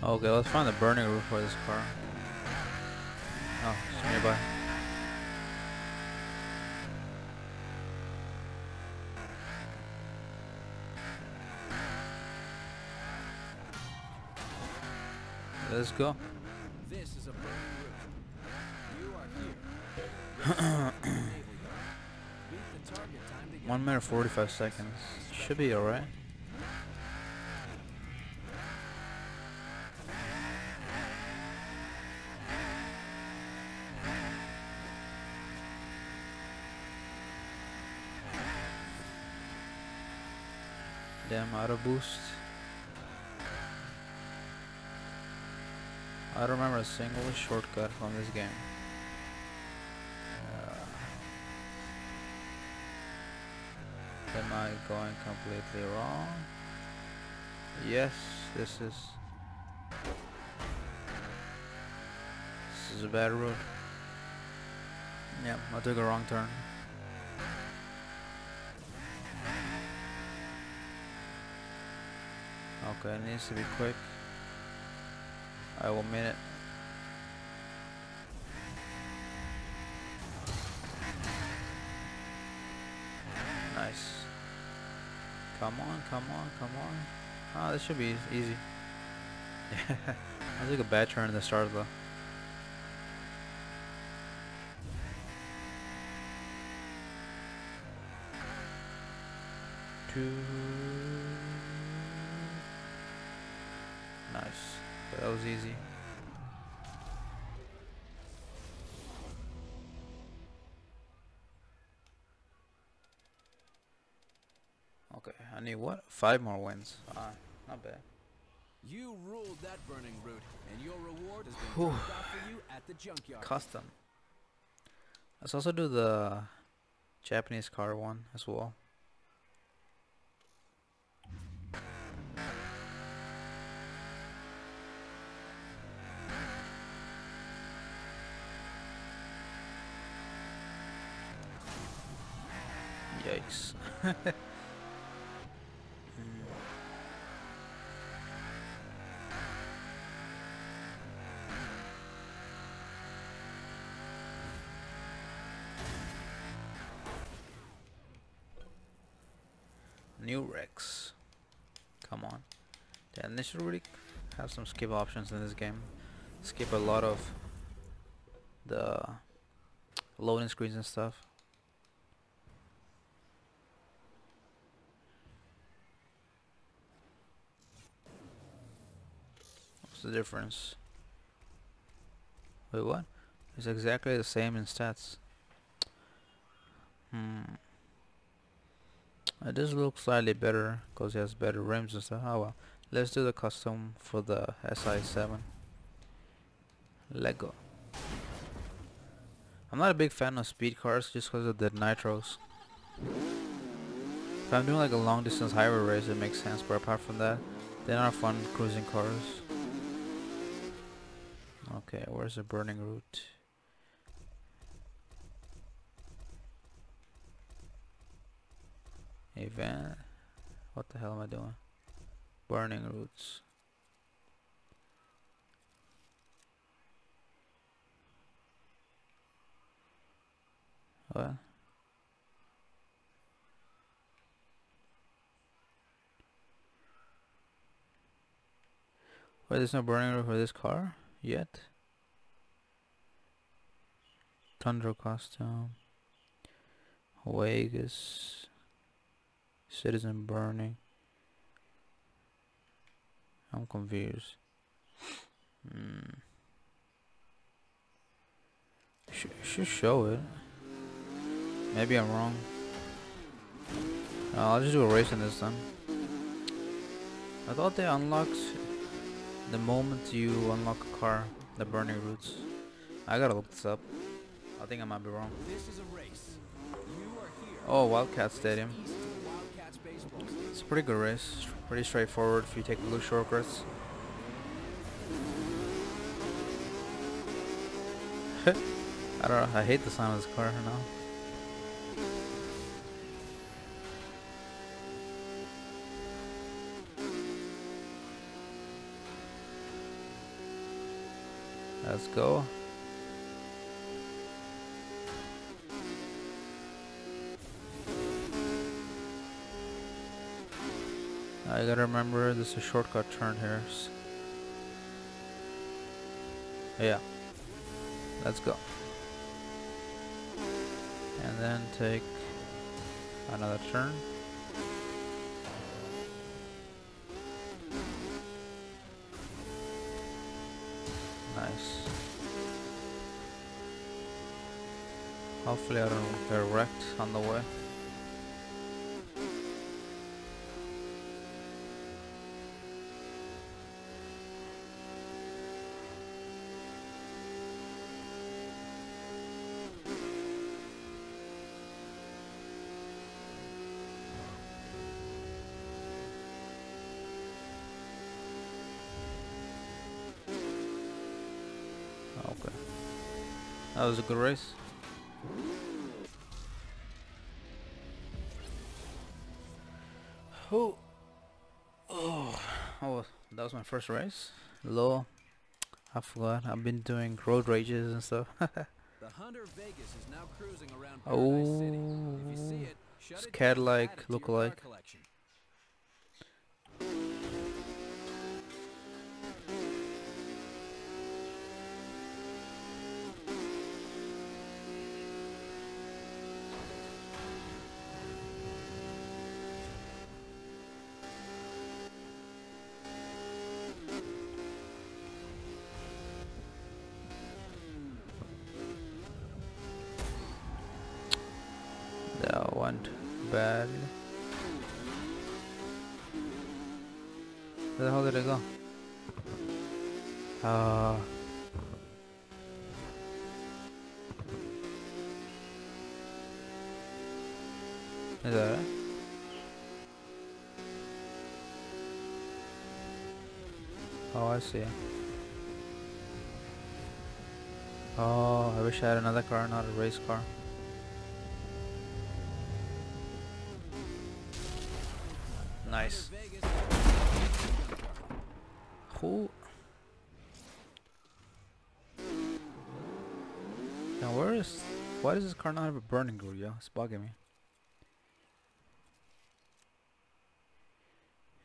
Okay, let's find the burning route for this car. Oh, it's nearby. Let's go. This is a burning route. You are here. Beat the target time to get One minute forty-five seconds. Should be alright. Damn auto boost. I don't remember a single shortcut from this game. Uh, Am I going completely wrong? Yes, this is. This is a bad road. Yep, I took a wrong turn. Okay, it needs to be quick. I will minute. Nice. Come on, come on, come on. Ah, this should be eas- easy. I took a bad turn in the start though. Two. Nice. That was easy. Okay, I need what? Five more wins. Ah, not bad. You ruled that burning route, and your reward has been off for you at the junkyard. Custom. Let's also do the Japanese car one as well. Yikes. Hmm. New Rex. Come on. Then they should really have some skip options in this game. Skip a lot of the loading screens and stuff. What's the difference? Wait, what? It's exactly the same in stats. Hmm. It does look slightly better because it has better rims and stuff. Oh well. Let's do the custom for the SI7. Lego. I'm not a big fan of speed cars just because of the nitros. If I'm doing like a long distance highway race it makes sense but apart from that they're not fun cruising cars. Okay, where's the burning route? Event. What the hell am I doing? Burning routes. What? Wait, there's no burning route for this car yet? Tundra costume. Vegas. Citizen burning. I'm confused. Hmm. Sh should show it. Maybe I'm wrong. Uh, I'll just do a race in this then. I thought they unlocked the moment you unlock a car, the burning routes. I gotta look this up. I think I might be wrong. This is a race. You are here. Oh, Wildcat Stadium. East of the Wildcats baseball stadium. It's a pretty good race. Pretty straightforward if you take blue shortcuts. I don't know. I hate the sound of this car now. Let's go. I gotta remember this is a shortcut turn here. Yeah. Let's go. And then take another turn. Hopefully I don't get wrecked on the way. Okay. That was a good race. Oh. Oh. Oh, that was my first race. Low. I forgot. I've been doing road rages and stuff. The Hunter Vegas is now cruising around Paradise City. If you see oh. it, shut It's it down and Cadillac add your lookalike. collection. Bad. Where the hell did it go? Uh. Is that? Oh, I see. Oh, I wish I had another car, not a race car. Who? Now where is? Why does this car not have a burning grill, yo? It's bugging me.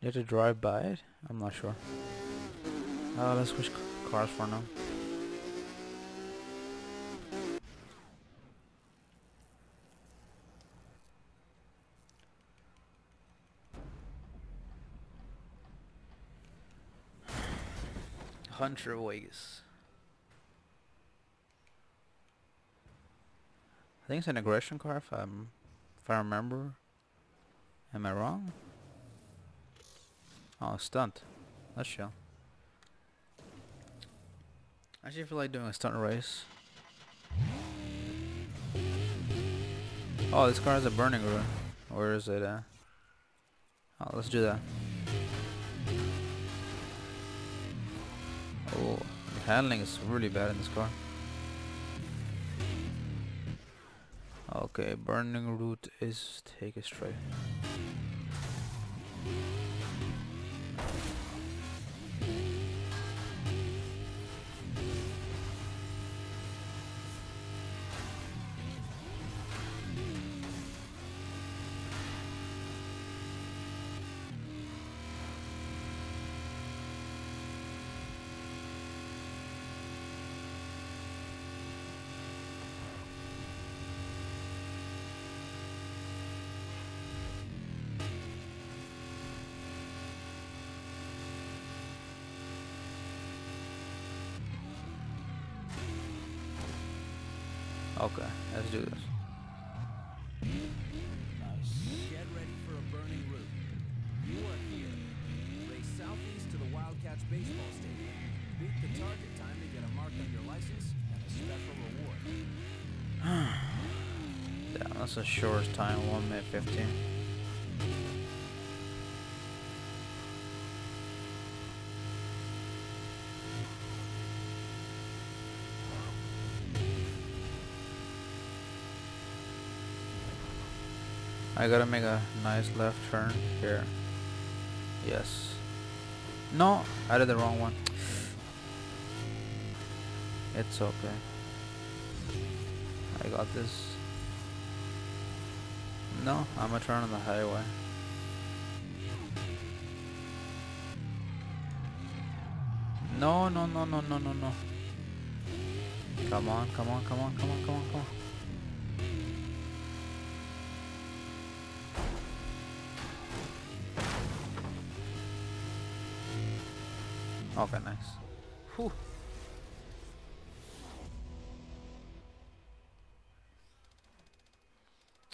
You have to drive by it? I'm not sure. Uh, let's switch cars for now. Hunter Vegas. I think it's an aggression car if I'm if I remember. Am I wrong? Oh, stunt. That's chill. Actually, I feel like doing a stunt race. Oh, this car has a burning route. Where is it? Uh? Oh, let's do that. Oh, the handling is really bad in this car. Okay, burning route is take it straight. Okay, let's do this. Get ready for a burning route. You are here. Race southeast to the Wildcats baseball stadium. Beat the target time to get a mark on your license and a special reward. Damn, that's the shortest time, 1 minute 15. I gotta make a nice left turn here. Yes. No, I did the wrong one. It's okay. I got this. No, I'm gonna turn on the highway. No, no, no, no, no, no, no. Come on, come on, come on, come on, come on, come on. Okay, nice. Whew.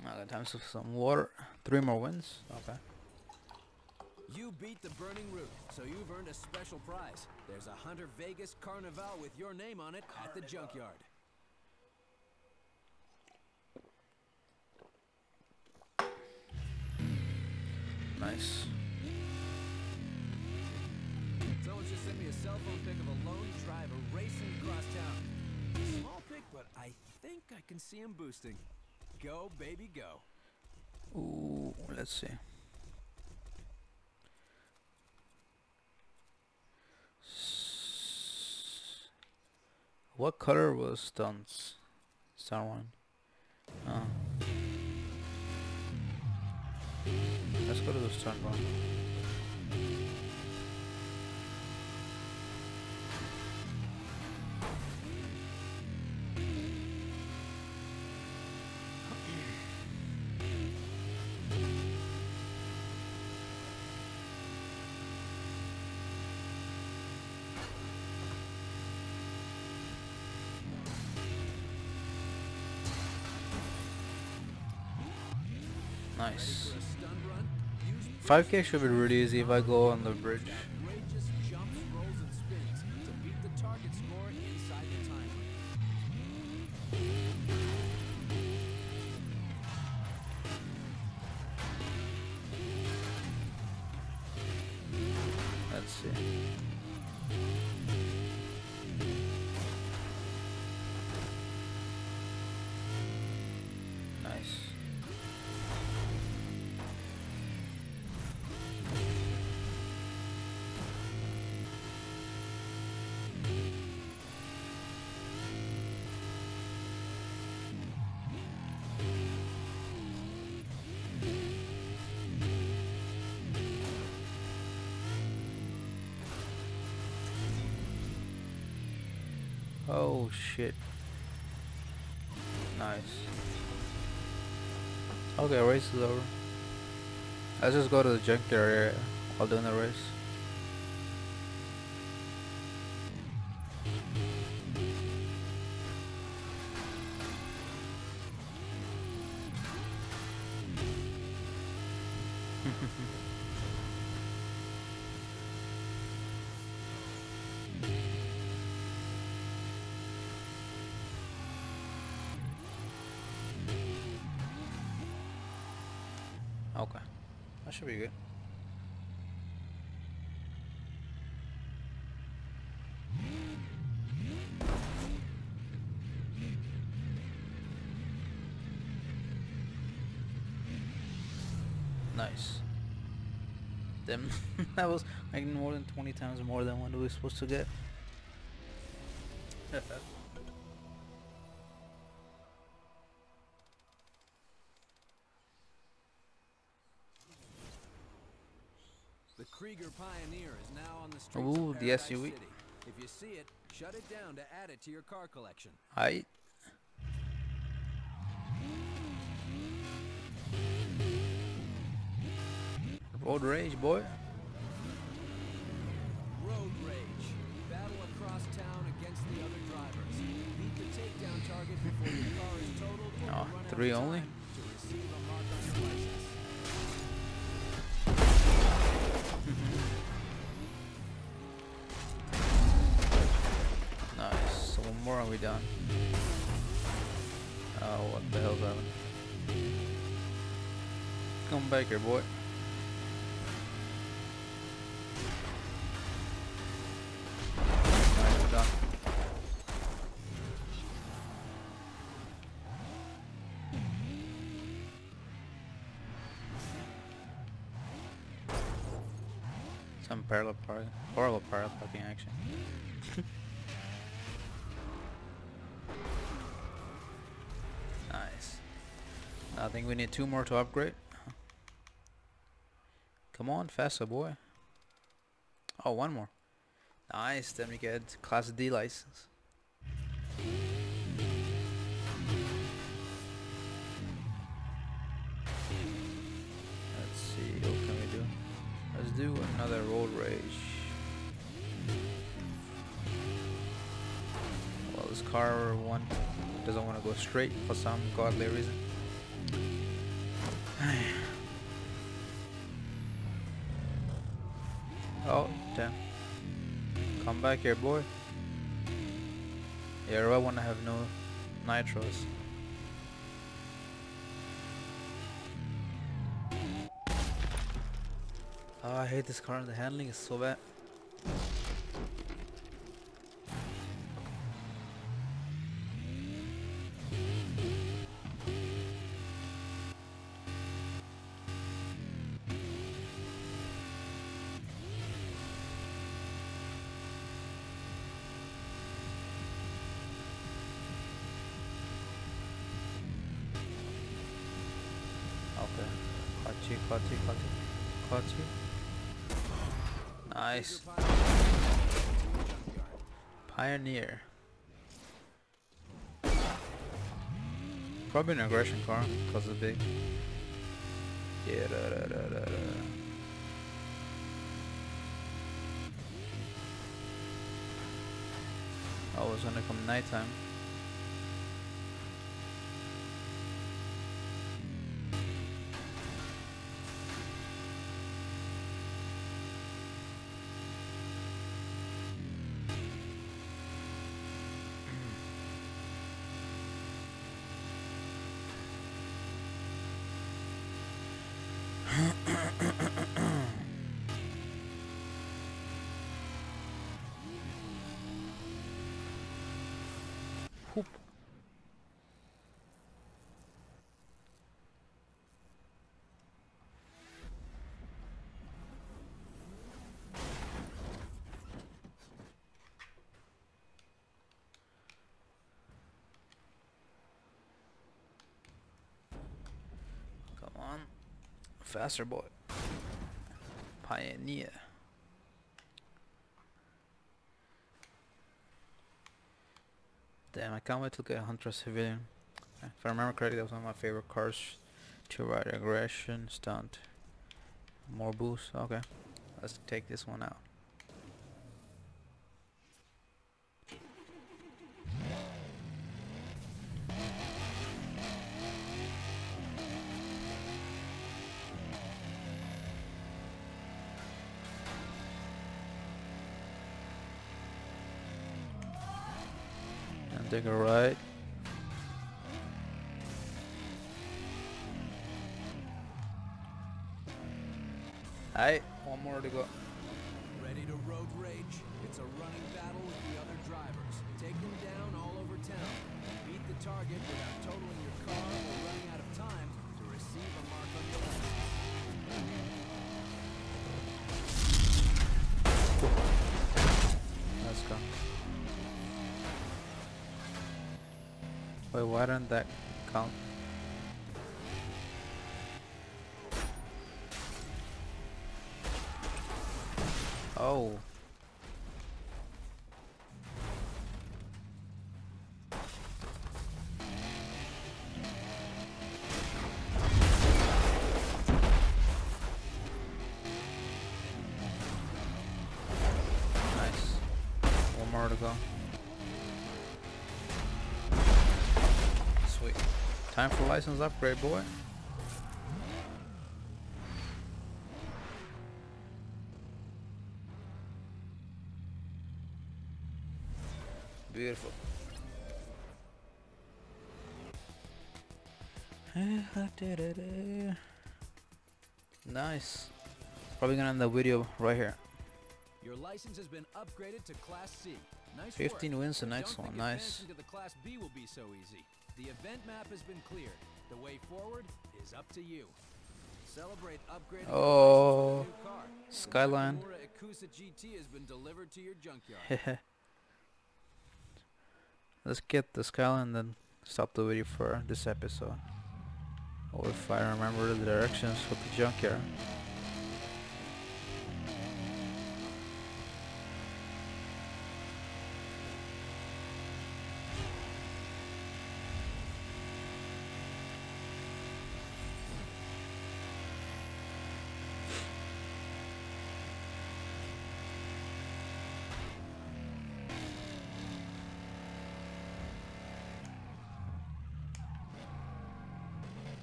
Okay, time for some water. Three more wins. Okay. You beat the burning route, so you've earned a special prize. There's a Hunter Vegas Carnival with your name on it at the junkyard. Nice. Someone just sent me a cell phone pic of a lone driver racing across town. Small pic, but I think I can see him boosting. Go, baby, go. Ooh, let's see. What color was stunts? Star one. Oh. Let's go to the stunt one. Nice. For a stunt run, use 5k should be really easy if I go on the bridge. Oh shit. Nice. Okay, race is over. Let's just go to the junkyard area while doing the race. Okay. That should be good. Nice. Them that was like more than 20 times more than what we were supposed to get. Krieger Pioneer is now on the streets Ooh, of the SUV. City. If you see it, shut it down to add it to your car collection. I Road rage, boy. Road Rage. Battle across town against the other drivers. Beat the takedown target before your car is totaled Oh, you run out three only? time more and we done. Oh, what the hell's happening? Come back here, boy. Nice, we're done. Some parallel horrible parallel parking action. Think we need two more to upgrade. Come on, faster boy. Oh, one more. Nice, then we get Class D license. Let's see, what can we do? Let's do another road rage. Well, this car one doesn't want to go straight for some godly reason. Oh, damn. Come back here, boy. Yeah, I want to have no nitros. Oh, I hate this car the handling is so bad. Caught you. Caught you. Nice. Pioneer. Probably an aggression car, cause it's big. Yeah, da, da, da, da, da. Oh, it's gonna come nighttime. On. Faster boy. Pioneer. Damn, I can't wait to get Hunter Civilian. If I remember correctly, that was one of my favorite cars to ride. Aggression, stunt, more boost. Okay, let's take this one out. Rage? It's a running battle with the other drivers. Take them down all over town. Beat the target without totaling your car or running out of time to receive a mark on your license. Let's go. Wait, why didn't that count? More to go. Sweet. Time for license upgrade, boy. Beautiful. Nice. Probably gonna end the video right here. Your license has been upgraded to Class C. Nice 15 work. wins the next one, nice. to the Class B will be so easy. The event map has been cleared. The way forward is up to you. Celebrate upgrading Oh, license new car. Skyline. Nakamura GT has been delivered to your junkyard. Let's get the skyline and then stop the video for this episode. Or if I remember the directions for the junkyard.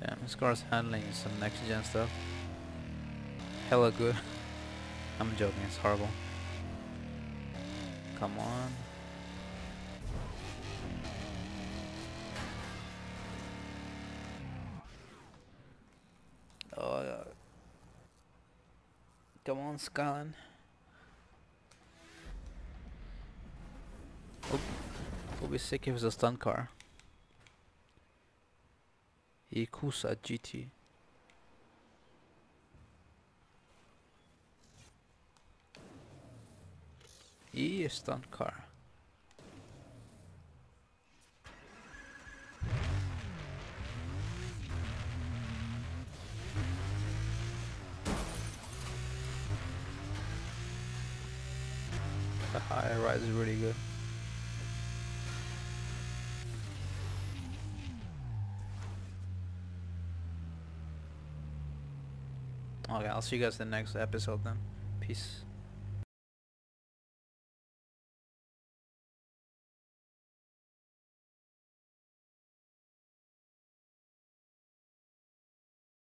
Damn, this car's handling some next gen stuff. Hella good. I'm joking, it's horrible. Come on. Oh, yeah. Come on, Skyline. Would, be sick if it was a stunt car. Yakuza GT. E stunt car. I'll see you guys in the next episode then. Peace.